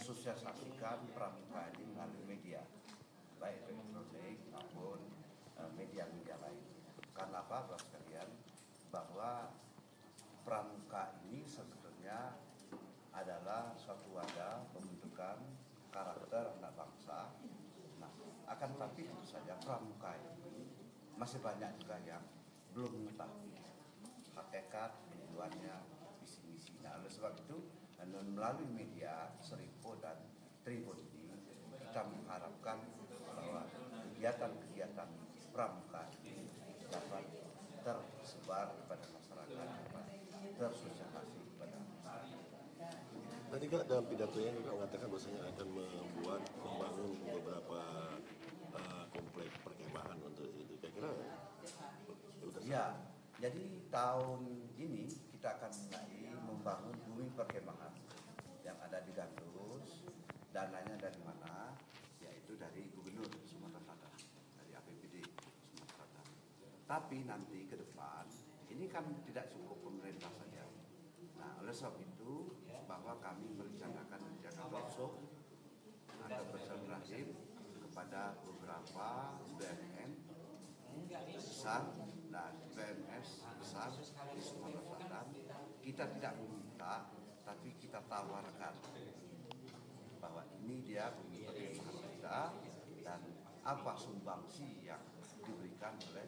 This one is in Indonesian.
mensosialisasikan pramuka ini melalui media, baik elektronik maupun eh, media-media lain. Karena apa, Bapak sekalian? Bahwa pramuka ini sebetulnya adalah suatu wadah pembentukan karakter anak bangsa. Nah, akan tapi tentu saja pramuka ini masih banyak juga yang belum mengetahui hakikat tujuannya visi misi. Nah, oleh sebab itu dan melalui media Seripo dan Tribun ini kita mengharapkan bahwa kegiatan-kegiatan pramuka ini dapat tersebar kepada masyarakat, dapat tersosialisasi kepada masyarakat. Tadi kak dalam pidatonya juga mengatakan bahwasanya akan membuat membangun beberapa uh, komplek perkemahan untuk itu. Kira-kira sudah Ya, jadi tahun ini kita akan mulai membangun bumi perkemahan yang ada di Gandus. Dananya dari mana? Yaitu dari Gubernur Sumatera Selatan, dari APBD Sumatera Selatan. Tapi nanti ke depan, ini kan tidak cukup pemerintah saja. Nah, oleh sebab itu, bahwa kami merencanakan menjaga workshop atau bersilaturahim kepada beberapa BUMN besar dan BMS besar di Sumatera Selatan kita tidak meminta tapi kita tawarkan bahwa ini dia pemimpin kita dan apa sumbangsi yang diberikan oleh